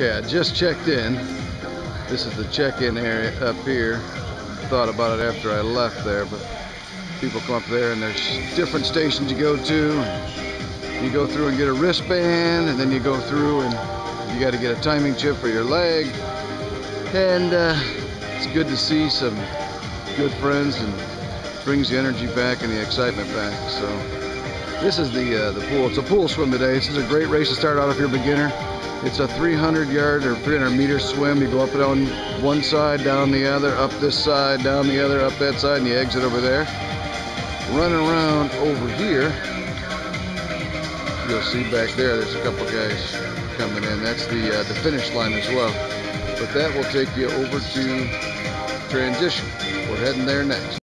I just checked in. This is the check-in area up here. Thought about it after I left there, but people come up there and there's different stations you go to. You go through and get a wristband, and then you go through and you got to get a timing chip for your leg. And uh, it's good to see some good friends and brings the energy back and the excitement back. So this is the uh, the pool. It's a pool swim today. This is a great race to start out if you're a beginner. It's a 300 yard or 300 meter swim. You go up and down one side, down the other, up this side, down the other, up that side, and you exit over there. Running around over here, you'll see back there, there's a couple guys coming in. That's the, uh, the finish line as well. But that will take you over to transition. We're heading there next.